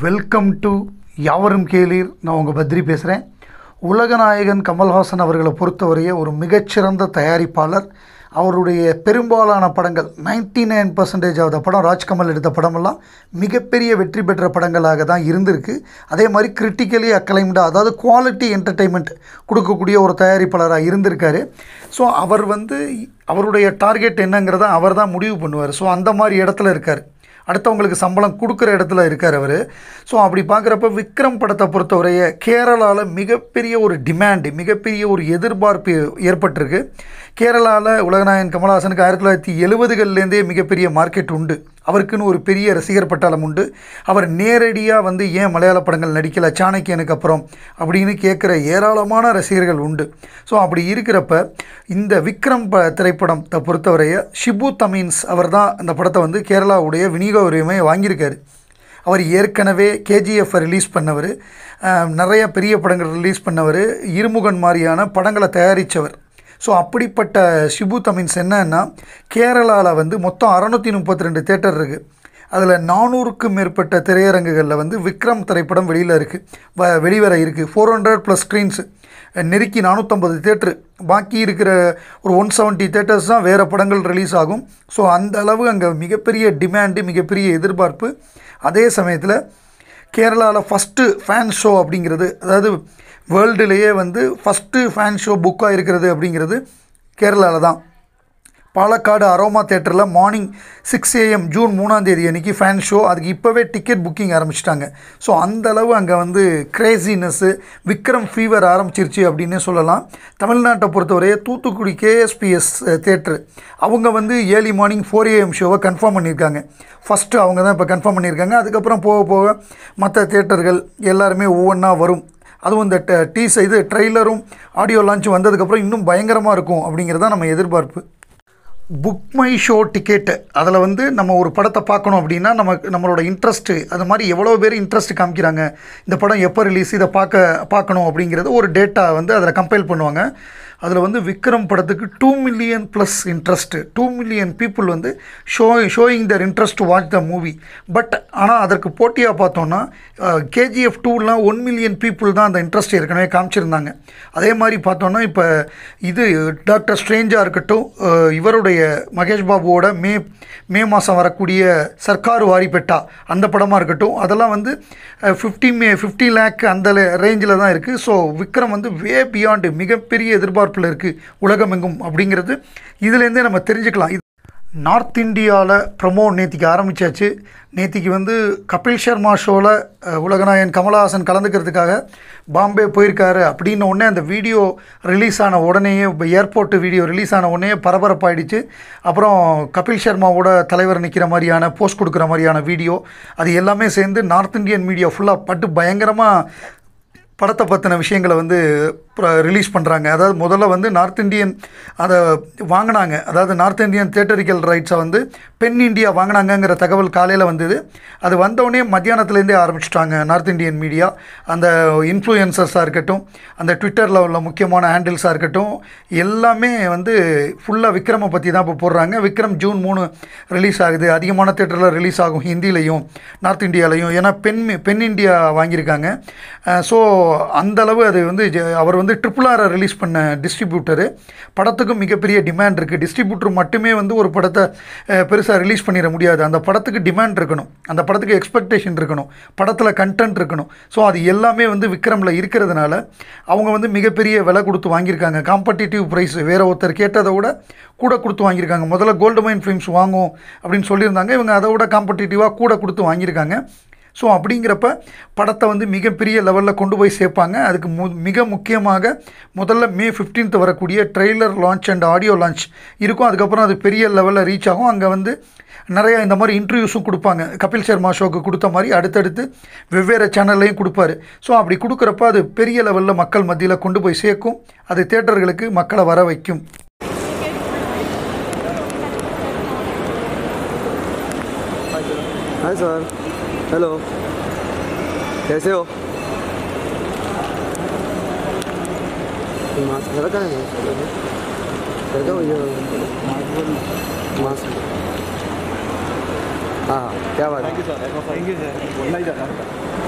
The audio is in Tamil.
வெல்கம் டு யாவரும் கேளீர். நான் உங்கள் பத்ரி பேசுகிறேன் உலகநாயகன் கமல்ஹாசன் அவர்களை பொறுத்தவரைய ஒரு மிகச்சிறந்த தயாரிப்பாளர். அவருடைய பெரும்பாலான படங்கள் 99% நைன் பர்சன்டேஜ் ஆகுத படம் ராஜ்கமல் எடுத்த படமெல்லாம் மிகப்பெரிய வெற்றி பெற்ற படங்களாக தான் இருந்திருக்கு. அதே மாதிரி கிரிட்டிக்கலி அக்ளைம்டாக அதாவது குவாலிட்டி என்டர்டெயின்மெண்ட் கொடுக்கக்கூடிய ஒரு தயாரிப்பாளராக இருந்திருக்காரு. ஸோ அவர் வந்து அவருடைய டார்கெட் என்னங்கிறத அவர் தான் முடிவு பண்ணுவார். ஸோ அந்த மாதிரி இடத்துல இருக்கார். அடுத்தவங்களுக்கு சம்பளம் கொடுக்குற இடத்துல இருக்கார் அவர். ஸோ அப்படி பார்க்குறப்ப விக்ரம் படத்தை பொறுத்தவரைய கேரளாவில் மிகப்பெரிய ஒரு டிமாண்டு மிகப்பெரிய ஒரு எதிர்பார்ப்பு ஏற்பட்டிருக்கு. கேரளாவில் உலகநாயகன் கமல்ஹாசனுக்கு ஆயிரத்தி தொள்ளாயிரத்தி எழுபதுகள்லேருந்தே மிகப்பெரிய மார்க்கெட் உண்டு. அவருக்குன்னு ஒரு பெரிய ரசிகர் பட்டாளம் உண்டு. அவர் நேரடியாக வந்து ஏன் மலையாள படங்கள் நடிக்கலை சாணக்கியனுக்கு அப்புறம் அப்படின்னு கேட்குற ஏராளமான ரசிகர்கள் உண்டு. ஸோ அப்படி இருக்கிறப்ப இந்த விக்ரம் ப திரைப்படத்தை பொறுத்தவரைய ஷிபு தமீன்ஸ் அவர் தான் அந்த படத்தை வந்து கேரளாவுடைய விநியோக உரிமை வாங்கியிருக்காரு. அவர் ஏற்கனவே கேஜிஎஃப் ரிலீஸ் பண்ணவர். நிறைய பெரிய படங்கள் ரிலீஸ் பண்ணவர். இருமுகன் மாதிரியான படங்களை தயாரித்தவர் ஸோ அப்படிப்பட்ட ஷிபு தமின்ஸ் என்னன்னா கேரளாவில் வந்து மொத்தம் அறநூற்றி முப்பத்தி ரெண்டு தேட்டர் இருக்குது அதில் நானூறுக்கும் மேற்பட்ட திரையரங்குகளில் வந்து விக்ரம் திரைப்படம் வெளியில் இருக்குது வ வெளிவர இருக்குது ஃபோர் ஹண்ட்ரட் ப்ளஸ் ஸ்க்ரீன்ஸு நெருக்கி நானூற்றம்பது தேட்ரு பாக்கி இருக்கிற ஒரு ஒன் செவன்ட்டி தேட்டர்ஸ் தான் வேறு படங்கள் ரிலீஸ் ஆகும். ஸோ அந்த அளவு அங்கே மிகப்பெரிய டிமாண்டு மிகப்பெரிய எதிர்பார்ப்பு. அதே சமயத்தில் கேரளாவில் ஃபஸ்ட்டு ஃபேன் ஷோ அப்படிங்கிறது அதாவது வேர்ல்டுலேயே வந்து ஃபஸ்ட்டு ஃபேன் ஷோ புக்காக இருக்கிறது அப்படிங்கிறது கேரளாவில் தான். பாலக்காடு அரோமா தேட்டரில் மார்னிங் சிக்ஸ் ஏஎம் ஜூன் மூணாம் தேதி அன்றைக்கி ஃபேன் ஷோ அதுக்கு இப்போவே டிக்கெட் புக்கிங் ஆரம்பிச்சிட்டாங்க. ஸோ அந்த அளவு அங்கே வந்து கிரேசினஸ்ஸு விக்ரம் ஃபீவர் ஆரம்பிச்சிருச்சு அப்படின்னே சொல்லலாம். தமிழ்நாட்டை பொறுத்தவரையே தூத்துக்குடி கேஎஸ்பிஎஸ் தேட்ரு அவங்க வந்து ஏர்லி மார்னிங் ஃபோர் ஏஎம் ஷோவை கன்ஃபார்ம் பண்ணியிருக்காங்க. ஃபஸ்ட்டு அவங்க தான் இப்போ கன்ஃபார்ம் பண்ணியிருக்காங்க. அதுக்கப்புறம் போக போக மற்ற தேட்டர்கள் எல்லாருமே ஒவ்வொன்றா வரும். அதுவும் இந்த ட- டீஸ் இது ட்ரெய்லரும் ஆடியோ லான்ச் வந்ததுக்கப்புறம் இன்னும் பயங்கரமாக இருக்கும் அப்படிங்கிறது தான் நம்ம எதிர்பார்ப்பு. புக் மை ஷோ டிக்கெட்டு அதில் வந்து நம்ம ஒரு படத்தை பார்க்கணும் அப்படின்னா நமக்கு நம்மளோட இன்ட்ரெஸ்ட்டு அது மாதிரி எவ்வளோ பேர் இன்ட்ரெஸ்ட் காமிக்கிறாங்க. இந்த படம் எப்போ ரிலீஸ் இதை பார்க்க பார்க்கணும் அப்படிங்கிறது ஒரு டேட்டா வந்து அதில் கம்பைல் பண்ணுவாங்க. அதில் வந்து விக்ரம் படத்துக்கு two million plus interest two million people வந்து show showing their interest to watch the movie but ஆனால் அதற்கு போட்டியாக பார்த்தோன்னா கேஜிஎஃப் டூலாம் ஒன் மில்லியன் பீப்புள் தான் அந்த இன்ட்ரெஸ்ட் ஏற்கனவே காமிச்சிருந்தாங்க. அதே மாதிரி பார்த்தோன்னா இப்போ இது டாக்டர் ஸ்ட்ரேஞ்சாக இருக்கட்டும் இவருடைய மகேஷ் பாபுவோட மே மே மாதம் வரக்கூடிய சர்க்கார் வாரிப்பெட்டா அந்த படமாக இருக்கட்டும் அதெல்லாம் வந்து ஃபிஃப்டி மே ஃபிஃப்டி லேக் அந்த ரேஞ்சில் தான் இருக்குது ஸோ விக்ரம் வந்து வே பியாண்டு மிகப்பெரிய எதிர்பார்ப்பு எதிர்பார்ப்பில் இருக்குது உலகமெங்கும் அப்படிங்கிறது இதுலேருந்தே நம்ம தெரிஞ்சுக்கலாம். இது நார்த் இந்தியாவில் ப்ரமோ நேத்திக்கு ஆரம்பிச்சாச்சு. நேத்திக்கு வந்து கபில் சர்மா ஷோவில் உலகநாயகன் கமலஹாசன் கலந்துக்கிறதுக்காக பாம்பே போயிருக்காரு அப்படின்ன உடனே அந்த வீடியோ ரிலீஸ் ஆன உடனேயே இப்போ ஏர்போர்ட்டு வீடியோ ரிலீஸ் ஆன உடனே பரபரப்பாயிடுச்சு. அப்புறம் கபில் சர்மாவோட தலைவர் நிற்கிற மாதிரியான போஸ்ட் கொடுக்குற மாதிரியான வீடியோ அது எல்லாமே சேர்ந்து நார்த் இந்தியன் மீடியா ஃபுல்லாக பட்டு பயங்கரமாக படத்தை பற்றின விஷயங்களை வந்து ரிலீஸ் பண்ணுறாங்க அதாவது முதல்ல வந்து நார்த் இந்தியன் அதை வாங்கினாங்க. அதாவது நார்த் இந்தியன் தேட்டரிக்கல் ரைட்ஸை வந்து பெண் இந்தியா வாங்கினாங்கங்கிற தகவல் காலையில் வந்தது. அது வந்தவுடனே மத்தியானத்துலேருந்தே ஆரம்பிச்சிட்டாங்க நார்த் இந்தியன் மீடியா அந்த இன்ஃப்ளூயன்சர்ஸாக இருக்கட்டும் அந்த ட்விட்டரில் உள்ள முக்கியமான ஹேண்டில்ஸாக இருக்கட்டும் எல்லாமே வந்து ஃபுல்லாக விக்ரமை பற்றி தான் இப்போ போடுறாங்க. விக்ரம் ஜூன் மூணு ரிலீஸ் ஆகுது. அதிகமான தேட்டரில் ரிலீஸ் ஆகும். ஹிந்திலையும் நார்த் இந்தியாலையும் ஏன்னா பெண் பென் இந்தியா வாங்கியிருக்காங்க. ஸோ அந்தளவு அது வந்து ஜ- அவர் வந்து ட்ரிபிள் ஆரை ரிலீஸ் பண்ண டிஸ்ட்ரிபியூட்டரு படத்துக்கும் மிகப்பெரிய டிமாண்ட் இருக்குது டிஸ்ட்ரிபியூட்டர் மட்டுமே வந்து ஒரு படத்தை பெருசாக ரிலீஸ் பண்ணிட முடியாது. அந்த படத்துக்கு டிமாண்ட் இருக்கணும். அந்த படத்துக்கு எக்ஸ்பெக்டேஷன் இருக்கணும். படத்தில் கண்டென்ட் இருக்கணும். ஸோ அது எல்லாமே வந்து விக்ரமில் இருக்கிறதுனால அவங்க வந்து மிகப்பெரிய விலை கொடுத்து வாங்கியிருக்காங்க. காம்படிட்டிவ் ப்ரைஸ் வேறு ஒருத்தர் கேட்டதை விட கூட கொடுத்து வாங்கியிருக்காங்க. முதல்ல கோல்டு மைன் ஃபிலிம்ஸ் வாங்கும் அப்படின்னு சொல்லியிருந்தாங்க. இவங்க அதை விட காம்படிட்டிவாக கூட கொடுத்து வாங்கியிருக்காங்க. ஸோ அப்படிங்கிறப்ப படத்தை வந்து மிகப்பெரிய லெவலில் கொண்டு போய் சேர்ப்பாங்க. அதுக்கு மு மிக முக்கியமாக முதல்ல மே ஃபிஃப்டீன்த் வரக்கூடிய trailer launch and audio launch இருக்கும். அதுக்கப்புறம் அது பெரிய லெவலில் ரீச் ஆகும். அங்கே வந்து நிறையா இந்த மாதிரி இன்டர்வியூஸும் கொடுப்பாங்க. கபில் சர்மா ஷோக்கு கொடுத்த மாதிரி அடுத்தடுத்து வெவ்வேறு சேனல்லையும் கொடுப்பாரு. ஸோ அப்படி கொடுக்குறப்ப அது பெரிய லெவலில் மக்கள் மத்தியில் கொண்டு போய் சேர்க்கும். அது தேட்டர்களுக்கு மக்களை வர வைக்கும். Hi, sir. हेलो। कैसे हो? मास्क लगा है लगा ये। मास्क हाँ। हाँ क्या बात है? Thank you sir thank you